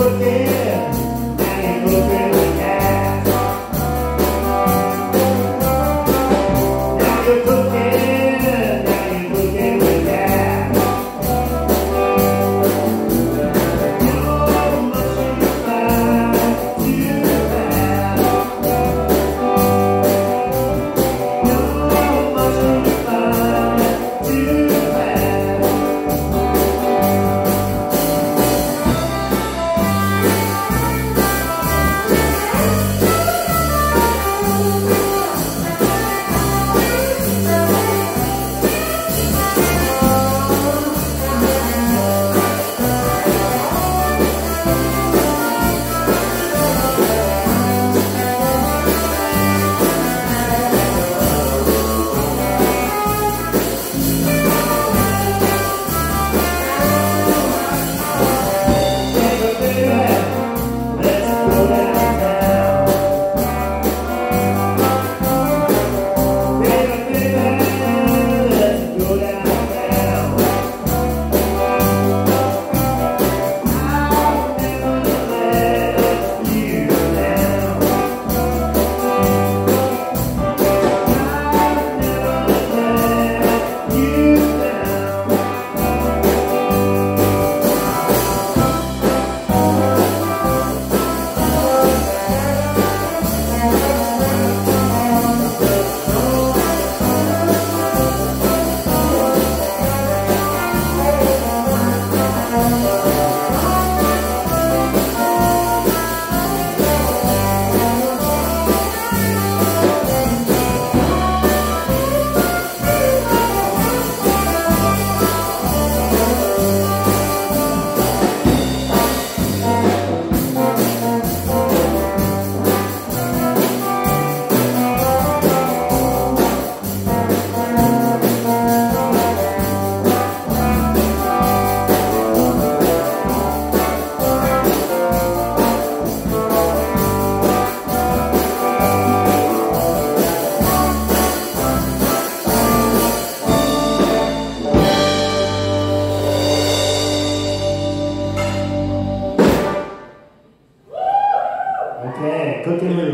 porque Amen.